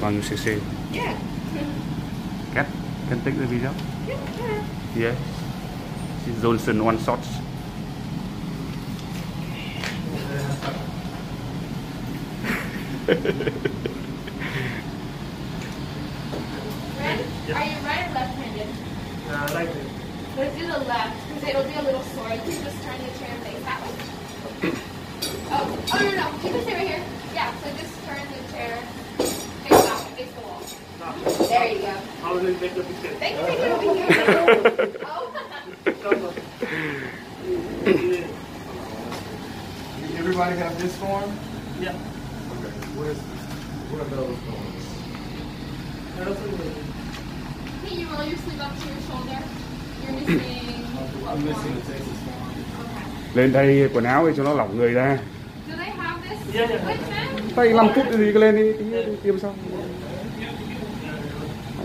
bao nhiêu cc Yeah. Cat can take the video Yeah. yeah. yeah Johnson one shot Are you right or left-handed? Uh, like this. Let's do the left because it'll be a little sore. You can just turn the chair and face that way. Oh, oh no, no, you can stay right here. Yeah, so just There you go. Picture? Thank you, take oh. Everybody have this form? Yeah. Okay. What is, what are those forms? Can you roll your sleeve up to your shoulder? You're missing. I'm missing the Texas form. Okay. lên thay quần áo đi cho nó lỏng người ra Do they have this Yeah, yeah. tay 5 phút thì cứ lên đi tí nữa tiêm xong Xong rồi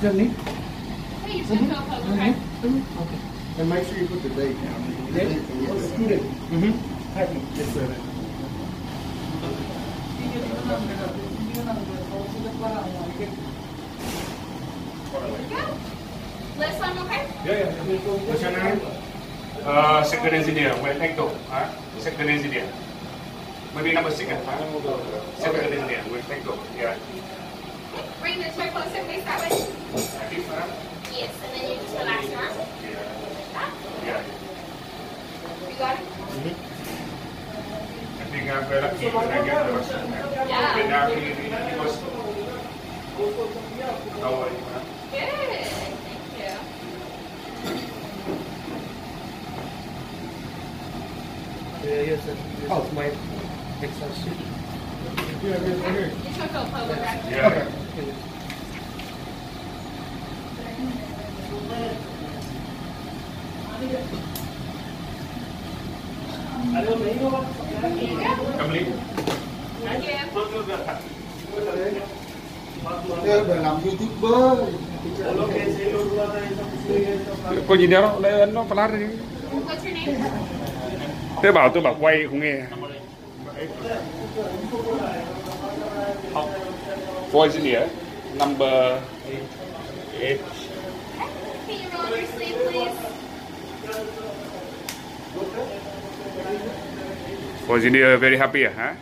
This one need? Hey, you should feel pose, okay? Okay. And make sure you put the date down. Then, what's today? Mm-hmm. Yes, sir. Go. Left arm, okay? Ở trên này uh, second engineer when take to huh? second engineer maybe number six huh? second engineer when take to yeah Bring the chair closer, face that way. Yes, and then you just relax your arm. yeah Like that. yeah You got it? I think I'm very lucky when I get the Yeah. Good. Thank you. Yeah, yes, sir. This is my sheet. Yeah. cô nhìn thấy nó nó flash đấy. Thế bảo tôi bảo quay, không nghe. For engineer number eight Can you roll your sleeve, please? very happy huh